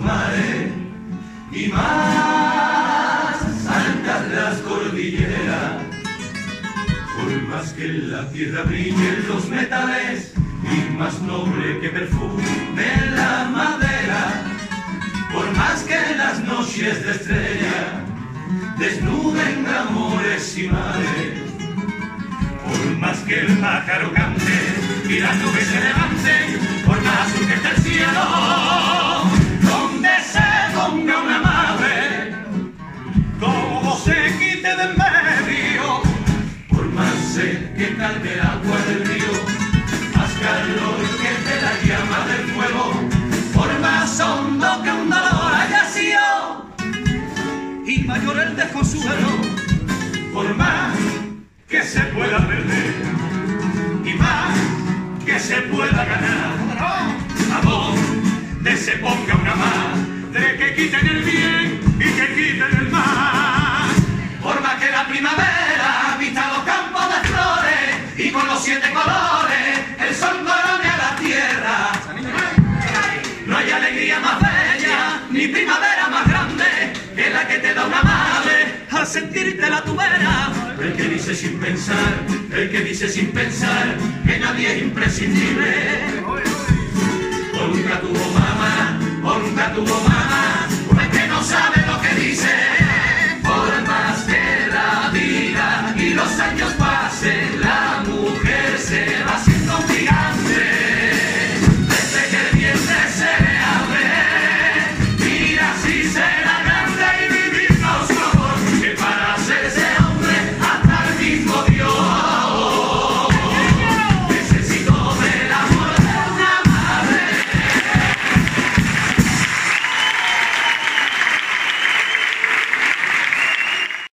mares y más altas las cordilleras. Por más que en la tierra brillen los metales y más noble que perfume la madera, por más que las noches de estrella desnuden amores y mares, por más que el pájaro cante y las nubes se levanten, por más que el cielo, desconsuelo, por más que se pueda perder, y más que se pueda ganar, a vos de se ponga una madre que quiten el bien y que quiten el mal, por más que la primavera a sentirte la tubera. El que dice sin pensar, el que dice sin pensar, que nadie es imprescindible. O nunca tuvo mamá, o nunca tuvo mamá.